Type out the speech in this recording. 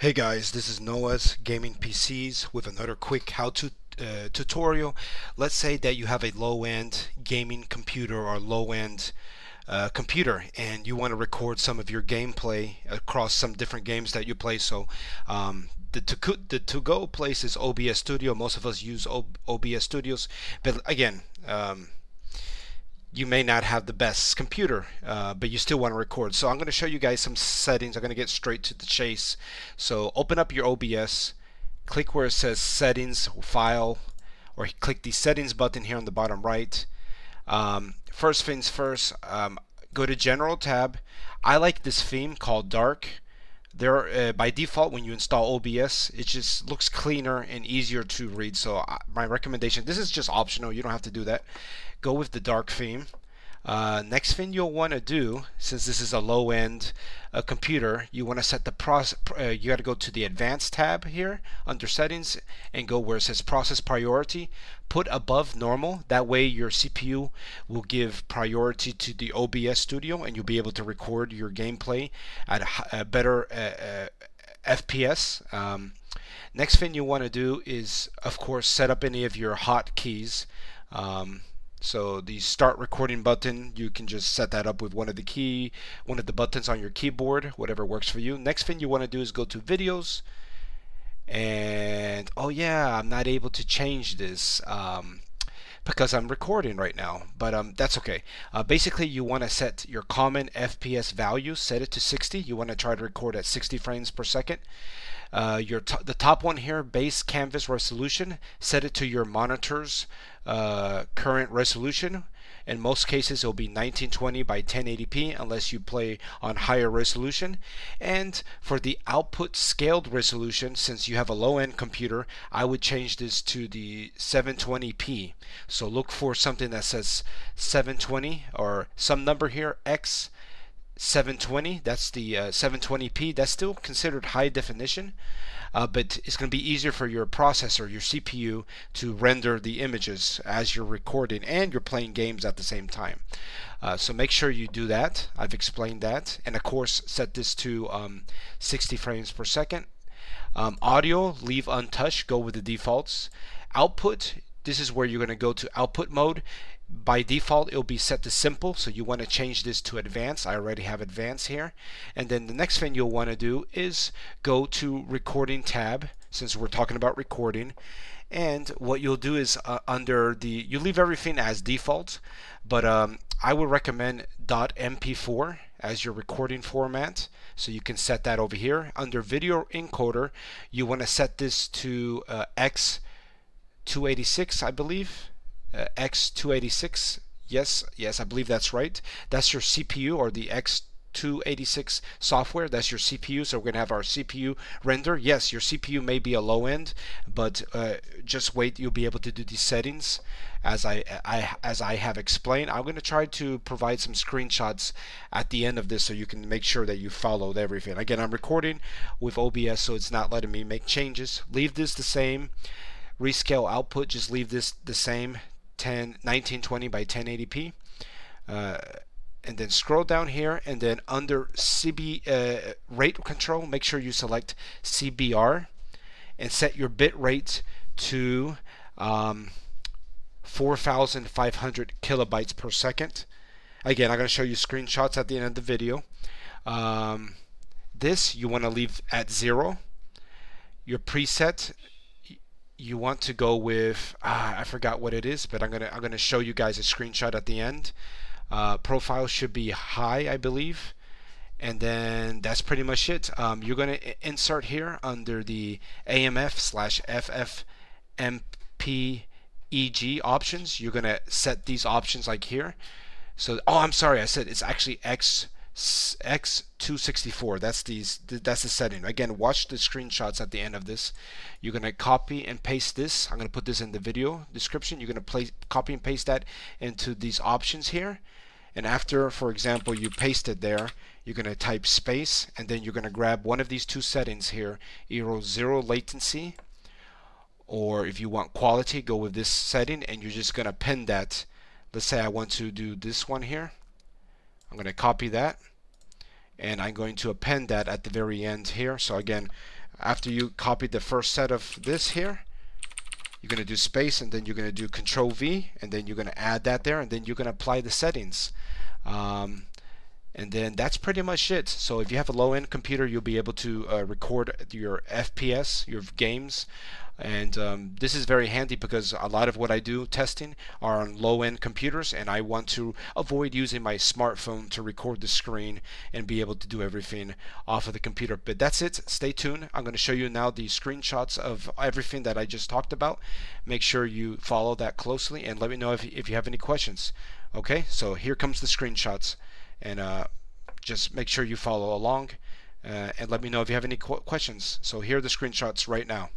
Hey guys, this is Noah's Gaming PCs with another quick how-to uh, tutorial. Let's say that you have a low-end gaming computer or low-end uh, computer and you want to record some of your gameplay across some different games that you play. So um, the to the to go place is OBS Studio. Most of us use o OBS Studios, but again. Um, you may not have the best computer, uh, but you still want to record. So I'm going to show you guys some settings. I'm going to get straight to the chase. So open up your OBS, click where it says settings, file, or click the settings button here on the bottom right. Um, first things first, um, go to general tab. I like this theme called dark. There, uh, by default, when you install OBS, it just looks cleaner and easier to read. So uh, my recommendation, this is just optional. You don't have to do that. Go with the dark theme. Uh, next thing you'll want to do, since this is a low-end uh, computer, you want to set the process. Uh, you got to go to the Advanced tab here under Settings and go where it says Process Priority. Put above normal. That way your CPU will give priority to the OBS Studio, and you'll be able to record your gameplay at a, a better uh, uh, FPS. Um, next thing you want to do is, of course, set up any of your hotkeys. Um, so the start recording button, you can just set that up with one of the key, one of the buttons on your keyboard, whatever works for you. Next thing you want to do is go to videos. And oh yeah, I'm not able to change this um, because I'm recording right now, but um, that's okay. Uh, basically, you want to set your common FPS value, set it to 60. You want to try to record at 60 frames per second. Uh, your the top one here, base canvas resolution, set it to your monitor's uh, current resolution. In most cases, it'll be 1920 by 1080p unless you play on higher resolution. And for the output scaled resolution, since you have a low-end computer, I would change this to the 720p. So look for something that says 720 or some number here, X 720 that's the uh, 720p that's still considered high definition uh, but it's going to be easier for your processor your CPU to render the images as you're recording and you're playing games at the same time. Uh, so make sure you do that. I've explained that. And of course set this to um, 60 frames per second. Um, audio leave untouched go with the defaults. Output this is where you're going to go to output mode by default it'll be set to simple so you want to change this to advanced. I already have advanced here. And then the next thing you'll want to do is go to recording tab since we're talking about recording. And what you'll do is uh, under the you leave everything as default but um, I would recommend .mp4 as your recording format. So you can set that over here. Under video encoder you want to set this to uh, X286 I believe uh, X286. Yes, yes, I believe that's right. That's your CPU or the X286 software. That's your CPU. So we're going to have our CPU render. Yes, your CPU may be a low end, but uh, just wait. You'll be able to do these settings as I, I as I have explained. I'm going to try to provide some screenshots at the end of this so you can make sure that you followed everything. Again, I'm recording with OBS, so it's not letting me make changes. Leave this the same. Rescale output, just leave this the same 10, 1920 by 1080p. Uh, and then scroll down here and then under CB uh, rate control, make sure you select CBR and set your bit rate to um, 4,500 kilobytes per second. Again, I'm going to show you screenshots at the end of the video. Um, this you want to leave at zero. Your preset you want to go with ah, I forgot what it is, but I'm gonna I'm gonna show you guys a screenshot at the end. Uh, profile should be high, I believe, and then that's pretty much it. Um, you're gonna insert here under the AMF slash FFmpeg options. You're gonna set these options like here. So oh, I'm sorry, I said it's actually X X264 that's these that's the setting. Again watch the screenshots at the end of this. You're gonna copy and paste this. I'm gonna put this in the video description. You're gonna place copy and paste that into these options here. And after for example you paste it there you're gonna type space and then you're gonna grab one of these two settings here either zero latency or if you want quality go with this setting and you're just gonna pin that. Let's say I want to do this one here I'm going to copy that and I'm going to append that at the very end here. So again after you copy the first set of this here you're going to do space and then you're going to do control V and then you're going to add that there and then you're going to apply the settings. Um, and then that's pretty much it. So if you have a low-end computer you'll be able to uh, record your FPS your games. And um, this is very handy because a lot of what I do testing are on low-end computers and I want to avoid using my smartphone to record the screen and be able to do everything off of the computer. But that's it. Stay tuned. I'm going to show you now the screenshots of everything that I just talked about. Make sure you follow that closely and let me know if, if you have any questions. Okay? So here comes the screenshots and uh, just make sure you follow along uh, and let me know if you have any qu questions. So here are the screenshots right now